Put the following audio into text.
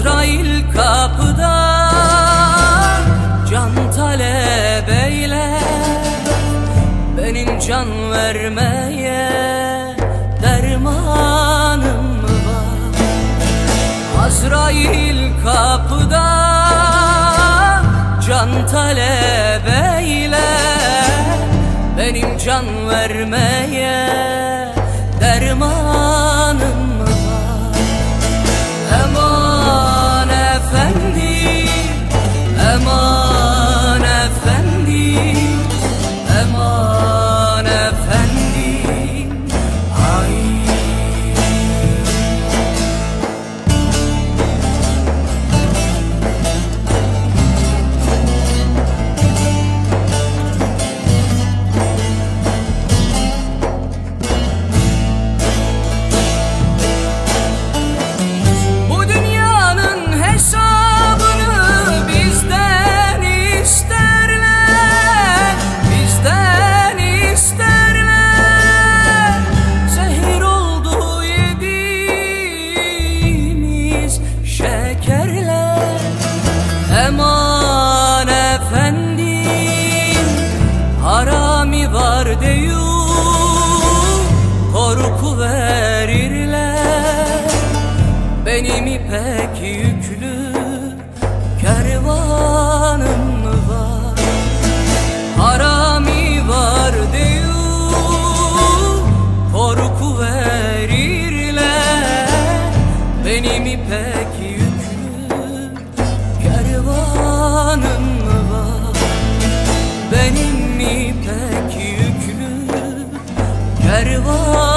İsrail kapıda Can talebeyle Benim can vermeye Dermanım var. Azrail kapıda Can talebeyle Benim can vermeye Сарва.